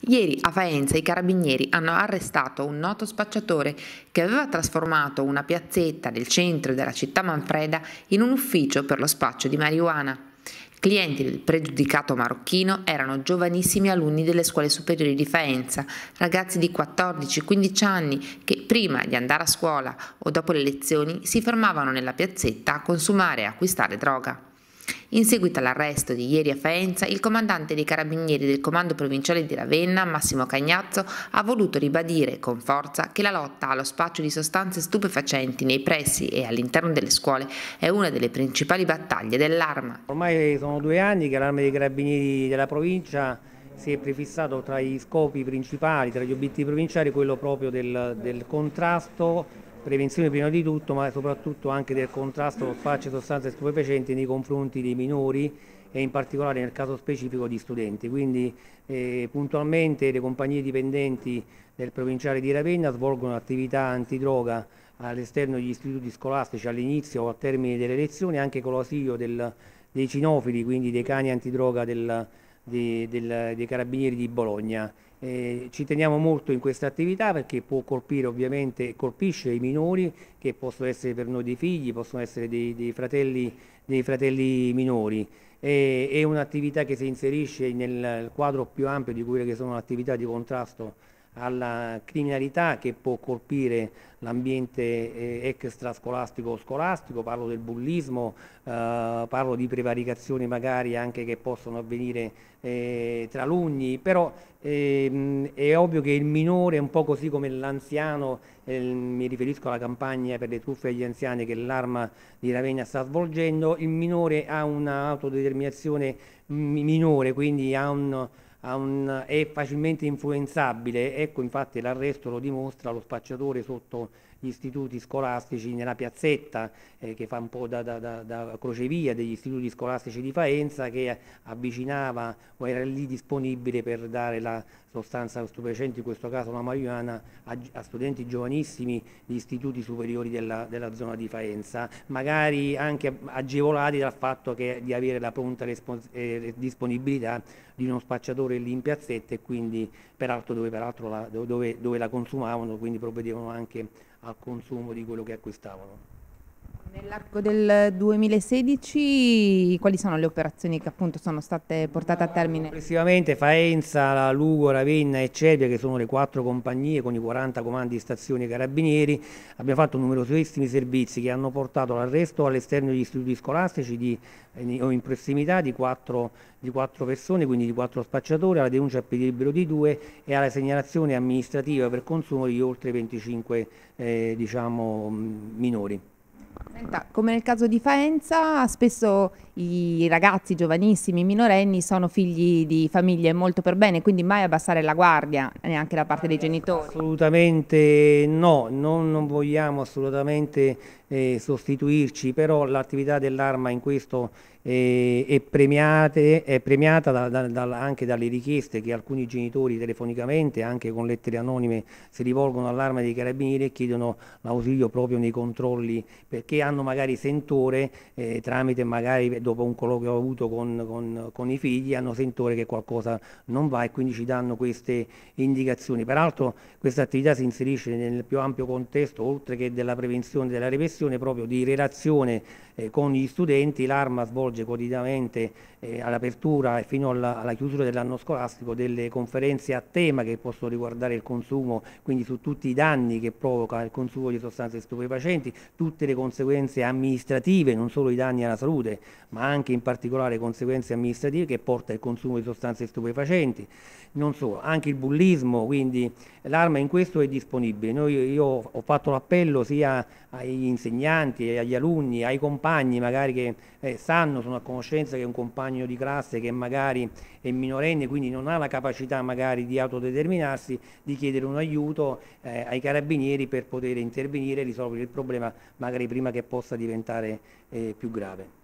Ieri a Faenza i carabinieri hanno arrestato un noto spacciatore che aveva trasformato una piazzetta del centro della città Manfreda in un ufficio per lo spaccio di marijuana. Clienti del pregiudicato marocchino erano giovanissimi alunni delle scuole superiori di Faenza, ragazzi di 14-15 anni che prima di andare a scuola o dopo le lezioni si fermavano nella piazzetta a consumare e acquistare droga. In seguito all'arresto di ieri a Faenza, il comandante dei carabinieri del comando provinciale di Ravenna, Massimo Cagnazzo, ha voluto ribadire con forza che la lotta allo spaccio di sostanze stupefacenti nei pressi e all'interno delle scuole è una delle principali battaglie dell'arma. Ormai sono due anni che l'arma dei carabinieri della provincia si è prefissato tra i scopi principali, tra gli obiettivi provinciali, quello proprio del, del contrasto prevenzione prima di tutto, ma soprattutto anche del contrasto allo spaccio di sostanze stupefacenti nei confronti dei minori e in particolare nel caso specifico di studenti. Quindi eh, puntualmente le compagnie dipendenti del provinciale di Ravenna svolgono attività antidroga all'esterno degli istituti scolastici all'inizio o al termine delle lezioni anche con l'ausilio dei cinofili, quindi dei cani antidroga del, dei, del, dei carabinieri di Bologna. Eh, ci teniamo molto in questa attività perché può colpire ovviamente, colpisce i minori che possono essere per noi dei figli, possono essere dei, dei, fratelli, dei fratelli, minori. Eh, è un'attività che si inserisce nel quadro più ampio di quelle che sono attività di contrasto alla criminalità che può colpire l'ambiente eh, extrascolastico o scolastico, parlo del bullismo, eh, parlo di prevaricazioni magari anche che possono avvenire eh, tra alunni, però ehm, è ovvio che il minore un po' così come l'anziano, eh, mi riferisco alla campagna per le truffe agli anziani che l'arma di Ravenna sta svolgendo, il minore ha un'autodeterminazione minore, quindi ha un un, è facilmente influenzabile, ecco infatti l'arresto lo dimostra lo spacciatore sotto gli istituti scolastici nella piazzetta eh, che fa un po' da, da, da, da, crocevia degli istituti scolastici di Faenza che avvicinava o era lì disponibile per dare la sostanza stupefacente, in questo caso la marijuana, a, a studenti giovanissimi di istituti superiori della, della, zona di Faenza, magari anche agevolati dal fatto che, di avere la pronta eh, disponibilità di uno spacciatore lì in piazzetta e quindi peraltro dove, peraltro la, dove, dove la consumavano, quindi provvedevano anche al consumo di quello che acquistavano. Nell'arco del 2016 quali sono le operazioni che appunto sono state portate a termine? Complessivamente Faenza, Lugo, Ravenna e Cervia che sono le quattro compagnie con i 40 comandi di stazioni carabinieri abbiamo fatto numerosissimi servizi che hanno portato all'arresto all'esterno degli istituti scolastici di, eh, o in prossimità di quattro, di quattro, persone, quindi di quattro spacciatori, alla denuncia a piedi libero di due e alla segnalazione amministrativa per consumo di oltre 25 eh, diciamo, minori. Come nel caso di Faenza, spesso i ragazzi giovanissimi, minorenni, sono figli di famiglie molto per bene, quindi mai abbassare la guardia neanche da parte dei genitori. Assolutamente no, non, non vogliamo assolutamente eh, sostituirci, però l'attività dell'arma in questo eh, è, premiate, è, premiata da, da, da, anche dalle richieste che alcuni genitori telefonicamente, anche con lettere anonime, si rivolgono all'arma dei carabinieri e chiedono l'ausilio proprio nei controlli perché hanno magari sentore eh, tramite magari dopo un colloquio avuto con, con, con, i figli hanno sentore che qualcosa non va e quindi ci danno queste indicazioni. Peraltro questa attività si inserisce nel più ampio contesto, oltre che della prevenzione e della repressione, proprio di relazione eh, con gli studenti. L'Arma svolge quotidianamente eh, all'apertura e fino alla, alla chiusura dell'anno scolastico delle conferenze a tema che possono riguardare il consumo, quindi su tutti i danni che provoca il consumo di sostanze stupefacenti, tutte le conseguenze amministrative, non solo i danni alla salute, ma anche in particolare conseguenze amministrative che porta il consumo di sostanze stupefacenti, non solo, anche il bullismo, quindi l'arma in questo è disponibile. Noi, io ho fatto l'appello sia agli insegnanti, agli alunni, ai compagni magari che eh, sanno, sono a conoscenza che un compagno di classe che magari è minorenne, quindi non ha la capacità magari di autodeterminarsi, di chiedere un aiuto eh, ai carabinieri per poter intervenire e risolvere il problema magari prima che possa diventare eh, più grave.